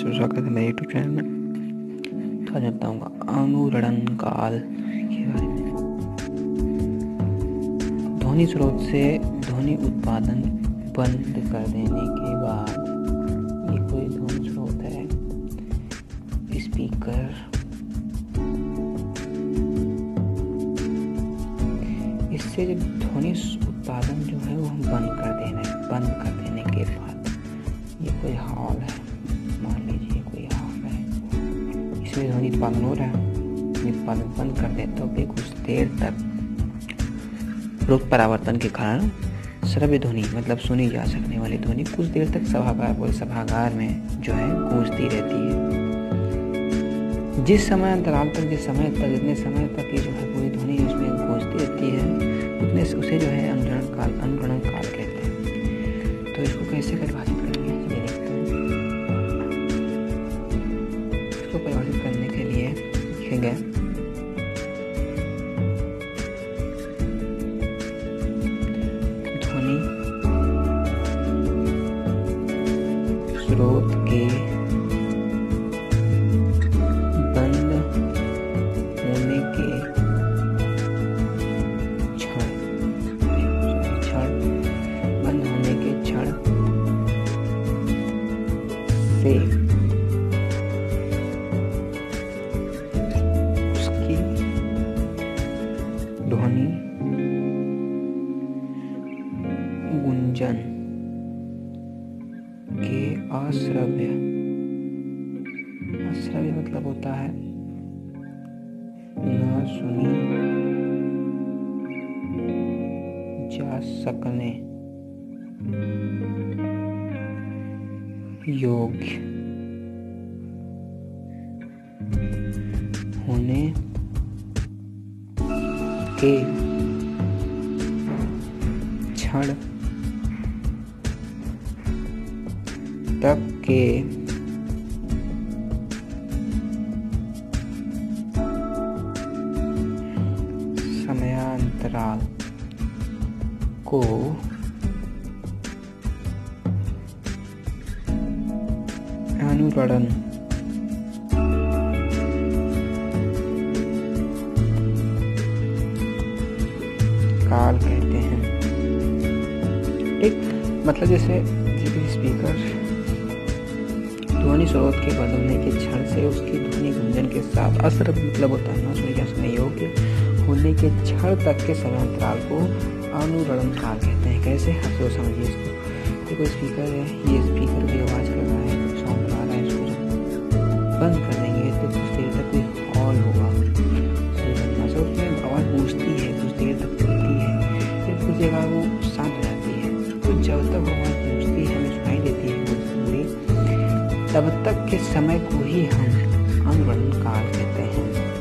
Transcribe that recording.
स्वागत है मेरे यूट्यूब चैनल में तो आज मैं बताऊँगा अनुरणन काल के बारे में। ध्वनि स्रोत से ध्वनि उत्पादन बंद कर देने के बाद ये कोई ध्वनि स्रोत है। स्पीकर। इससे जब ध्वनि उत्पादन जो है वो हम बंद कर देना है बंद कर देने के बाद ये कोई हॉल है। मान लीजिए कोई हॉल है, इसमें ध्वनि उत्पादन हो रहा है उत्पादन बंद कर दे तो भी कुछ देर तक रुख परावर्तन के कारण श्रव्य ध्वनि मतलब सुनी जा सकने वाली ध्वनि कुछ देर तक सभागार पूरे सभागार में जो है गूंजती रहती है। जिस समय अंतराल तक जिस समय तक, जितने समय तक ये जो है पूरी ध्वनि उसमें गूंजती रहती है, उतने उसे जो है अनुरण काल अनुगणन काल कहते हैं। तो इसको कैसे परिभाषित लिखेंगे ध्वनि। स्रोत के बंद होने के क्षण से ध्वनि गुंजन के अश्रव्य अश्रव्य मतलब होता है न सुनी जा सकने। योग्य होने के क्षण तक के समयांतराल को अनुरणन काल कहते हैं। एक मतलब जैसे स्पीकर ध्वनि स्रोत के बदलने के क्षण से उसकी ध्वनि गुंजन के साथ असर मतलब होता है ना सुनी जा सकने योग्य होने के क्षण तक के समयांतराल को अनुरणन काल कहते हैं। कैसे? आप तो समझिए इसको। देखो स्पीकर है, ये स्पीकर की आवाज़ कर रहा है साउंड आ रहा है, इसको बंद कर देंगे। शांत हो जाती है। कुछ जब तक भगवान पूछती है, हमें सुनाई देती है तब तक के समय को ही हम अनुवरण काल कहते हैं।